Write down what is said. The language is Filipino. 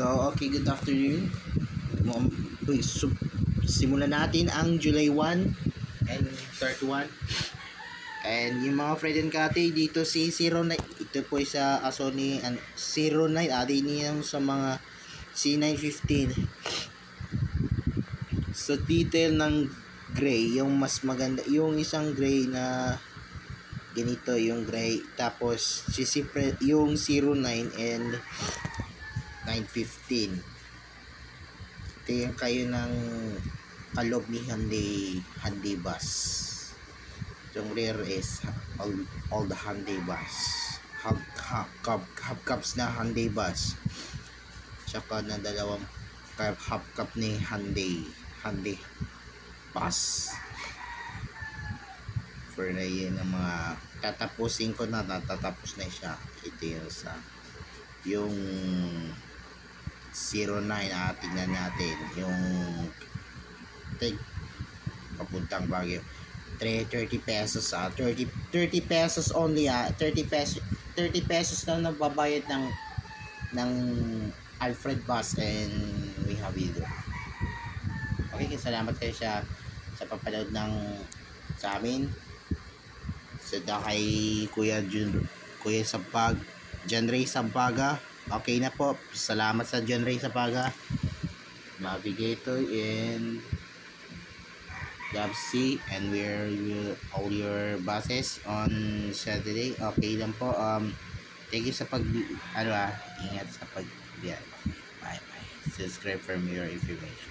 So, okay, good afternoon. So, simulan natin ang July 1 and 31. And yung mga friend and kate, dito si 09, ito po sa aso ni an, 09, adi niya sa mga C915. So, detail ng gray, yung mas maganda, yung isang gray na ganito yung gray tapos si si yung 09 and 915 ito yung kayo ng kalob ni Hyundai Hyundai bus. Yung rear is all the Hyundai bus. Hub, hub, hub, hubcaps na Hyundai bus. Tsaka na dalawang hub, hubcap ni Hyundai Hyundai bus. For na yun ang mga tatapusin ko na natatapos na siya. Ito yung sa yung 09 ah, tingnan natin yung tig papuntang Baguio. 330 pesos ah. 30 30 pesos only ah. 30 pesos 30 pesos lang nagbabayad ng ng Alfred bus and we have it okay salamat kayo sa sa papanood ng sa amin. Sa so, kay Kuya Jun Kuya Sampag John Ray Sampaga okay na po. Salamat sa John Ray Sampaga navigator and Gabsi and where you all your buses on Saturday. Okay lang po. Um thank you sa pag ano ah ingat sa pag yeah. bye bye. Subscribe for more information